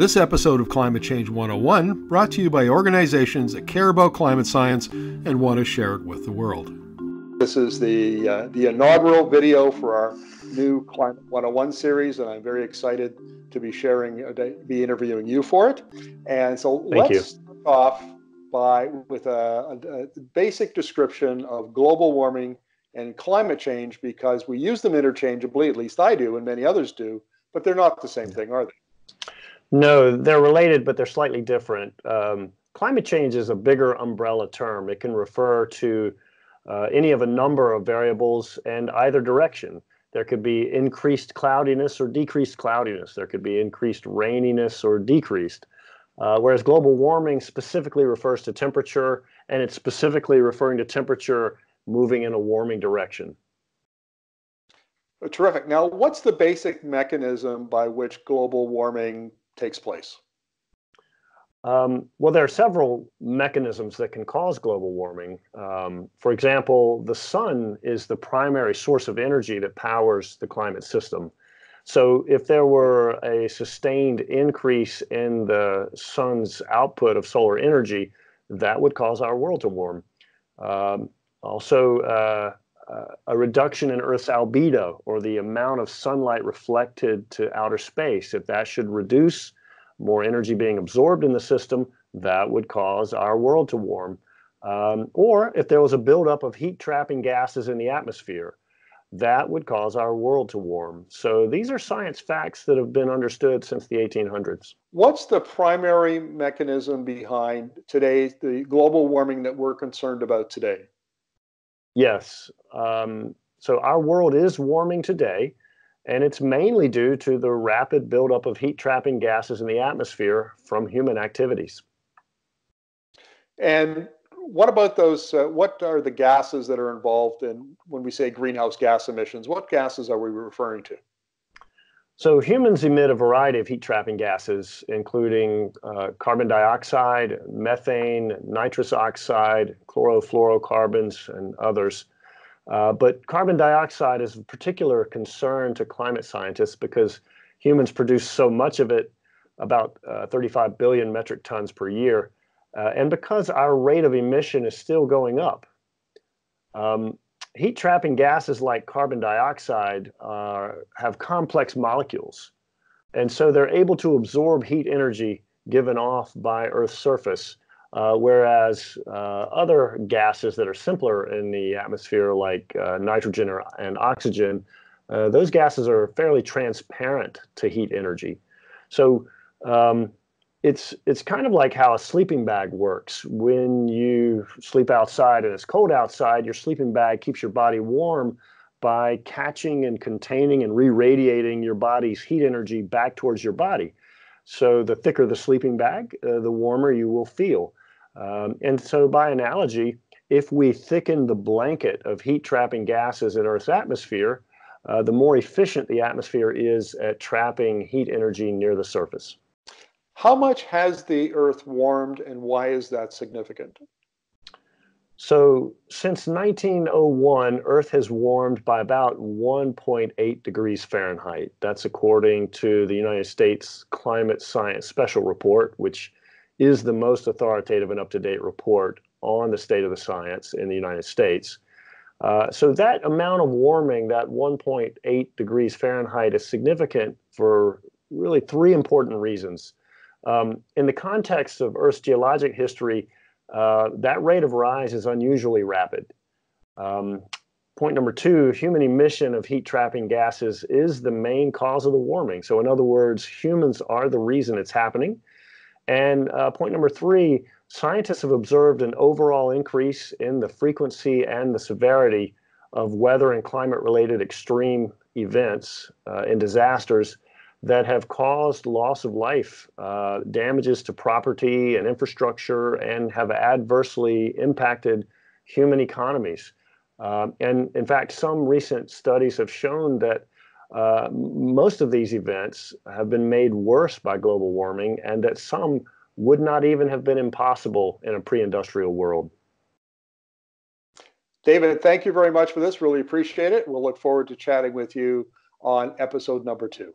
This episode of Climate Change 101 brought to you by organizations that care about climate science and want to share it with the world. This is the uh, the inaugural video for our new Climate 101 series, and I'm very excited to be sharing, uh, be interviewing you for it. And so Thank let's you. start off by with a, a, a basic description of global warming and climate change because we use them interchangeably, at least I do, and many others do, but they're not the same thing, are they? No, they're related, but they're slightly different. Um, climate change is a bigger umbrella term. It can refer to uh, any of a number of variables and either direction. There could be increased cloudiness or decreased cloudiness. There could be increased raininess or decreased. Uh, whereas global warming specifically refers to temperature, and it's specifically referring to temperature moving in a warming direction. Uh, Terrific. Now, what's the basic mechanism by which global warming takes place? Um, well, there are several mechanisms that can cause global warming. Um, for example, the sun is the primary source of energy that powers the climate system. So, if there were a sustained increase in the sun's output of solar energy, that would cause our world to warm. Um, also, uh, a reduction in Earth's albedo, or the amount of sunlight reflected to outer space, if that should reduce, more energy being absorbed in the system, that would cause our world to warm. Um, or if there was a buildup of heat trapping gases in the atmosphere, that would cause our world to warm. So these are science facts that have been understood since the 1800s. What's the primary mechanism behind today's the global warming that we're concerned about today? Yes. Um, so our world is warming today, and it's mainly due to the rapid buildup of heat trapping gases in the atmosphere from human activities. And what about those? Uh, what are the gases that are involved in when we say greenhouse gas emissions? What gases are we referring to? So humans emit a variety of heat trapping gases, including uh, carbon dioxide, methane, nitrous oxide, chlorofluorocarbons, and others. Uh, but carbon dioxide is of particular concern to climate scientists because humans produce so much of it, about uh, 35 billion metric tons per year, uh, and because our rate of emission is still going up. Um, heat trapping gases like carbon dioxide uh, have complex molecules. And so they're able to absorb heat energy given off by Earth's surface, uh, whereas uh, other gases that are simpler in the atmosphere, like uh, nitrogen or, and oxygen, uh, those gases are fairly transparent to heat energy. So um, it's it's kind of like how a sleeping bag works. When you sleep outside and it's cold outside, your sleeping bag keeps your body warm by catching and containing and re-radiating your body's heat energy back towards your body. So the thicker the sleeping bag, uh, the warmer you will feel. Um, and so by analogy, if we thicken the blanket of heat trapping gases in Earth's atmosphere, uh, the more efficient the atmosphere is at trapping heat energy near the surface. How much has the Earth warmed and why is that significant? So, since 1901, Earth has warmed by about 1.8 degrees Fahrenheit. That's according to the United States Climate Science Special Report, which is the most authoritative and up to date report on the state of the science in the United States. Uh, so, that amount of warming, that 1.8 degrees Fahrenheit, is significant for really three important reasons. Um, in the context of Earth's geologic history, uh, that rate of rise is unusually rapid. Um, point number two human emission of heat trapping gases is the main cause of the warming. So, in other words, humans are the reason it's happening. And uh, point number three scientists have observed an overall increase in the frequency and the severity of weather and climate related extreme events uh, and disasters that have caused loss of life, uh, damages to property and infrastructure, and have adversely impacted human economies. Um, and in fact, some recent studies have shown that uh, most of these events have been made worse by global warming, and that some would not even have been impossible in a pre industrial world. David, thank you very much for this. Really appreciate it. We'll look forward to chatting with you on episode number two.